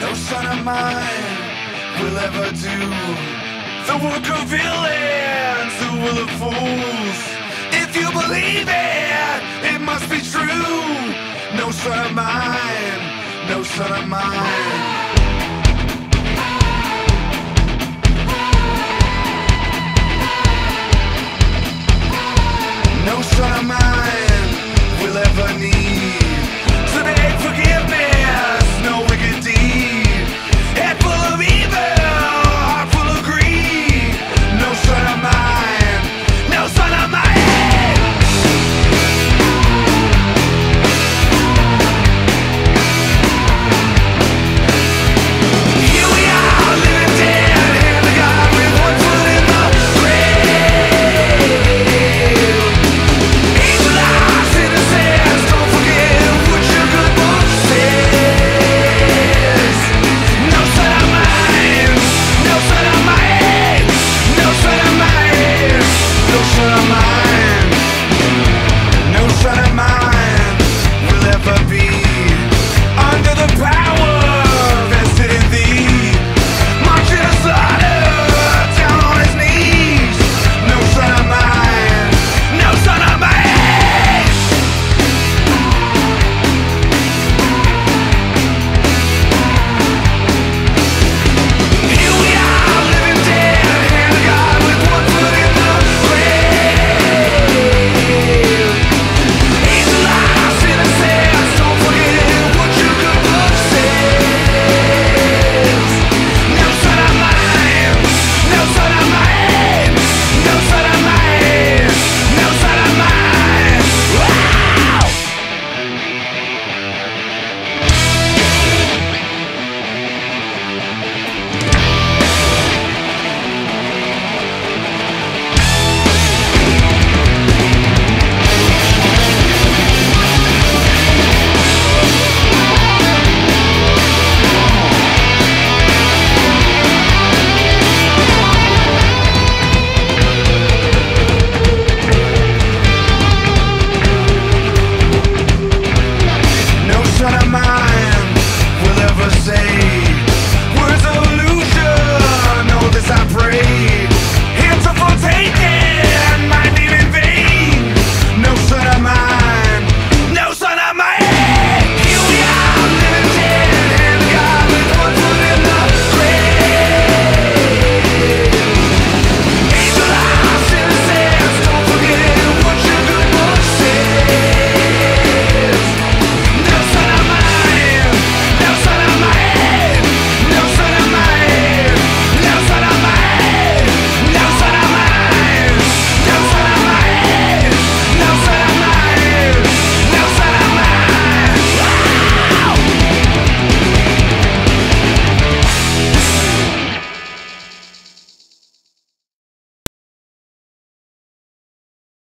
No son of mine will ever do the work of villains the will of fools. If you believe it, it must be true. No son of mine, no son of mine.